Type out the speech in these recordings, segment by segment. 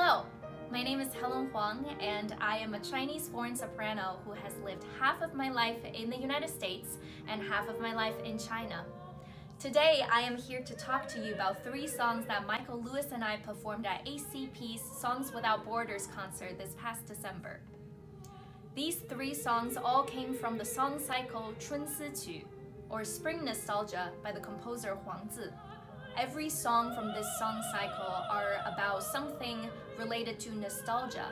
Hello, my name is Helen Huang, and I am a Chinese foreign soprano who has lived half of my life in the United States and half of my life in China. Today, I am here to talk to you about three songs that Michael Lewis and I performed at ACP's Songs Without Borders concert this past December. These three songs all came from the song cycle Chun Si Qu, or Spring Nostalgia by the composer Huang Zi. Every song from this song cycle are about something related to nostalgia,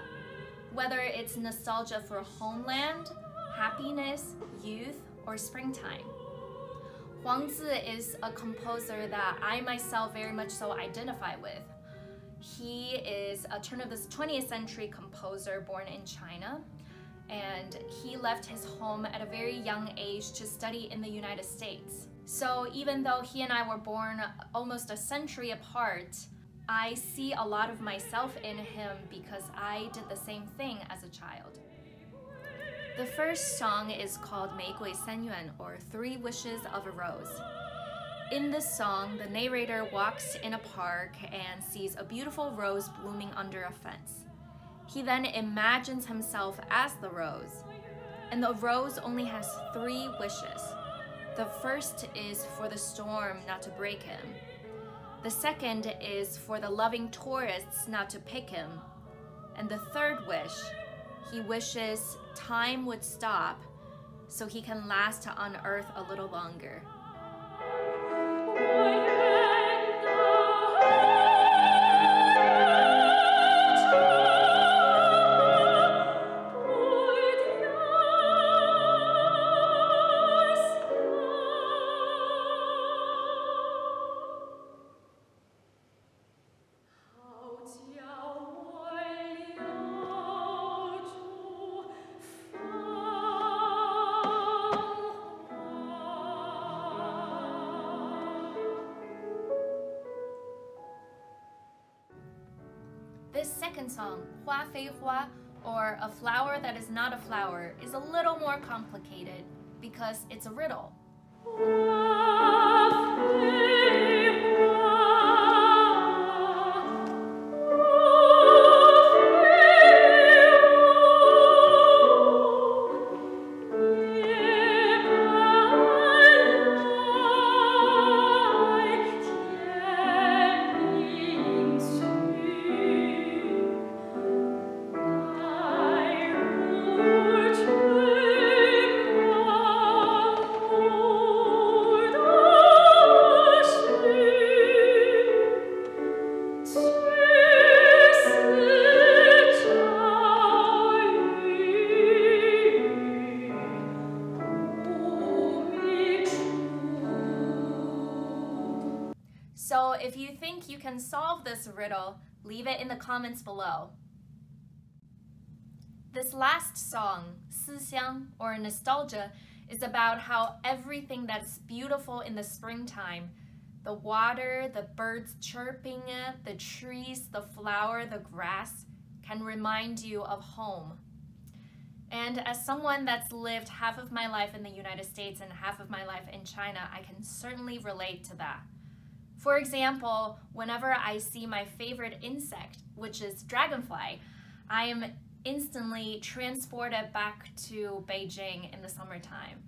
whether it's nostalgia for homeland, happiness, youth, or springtime. Huang Zi is a composer that I myself very much so identify with. He is a turn of the 20th century composer born in China, and he left his home at a very young age to study in the United States. So even though he and I were born almost a century apart, I see a lot of myself in him because I did the same thing as a child. The first song is called 玫瑰三愿 or Three Wishes of a Rose. In this song, the narrator walks in a park and sees a beautiful rose blooming under a fence. He then imagines himself as the rose. And the rose only has three wishes. The first is for the storm not to break him. The second is for the loving tourists not to pick him. And the third wish he wishes time would stop so he can last on earth a little longer. This second song, Hua Fei Hua, or A Flower That Is Not a Flower, is a little more complicated because it's a riddle. If you think you can solve this riddle, leave it in the comments below. This last song, Si Xiang, or Nostalgia, is about how everything that's beautiful in the springtime, the water, the birds chirping, the trees, the flower, the grass, can remind you of home. And as someone that's lived half of my life in the United States and half of my life in China, I can certainly relate to that. For example, whenever I see my favorite insect, which is dragonfly, I am instantly transported back to Beijing in the summertime.